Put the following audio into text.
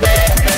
baby.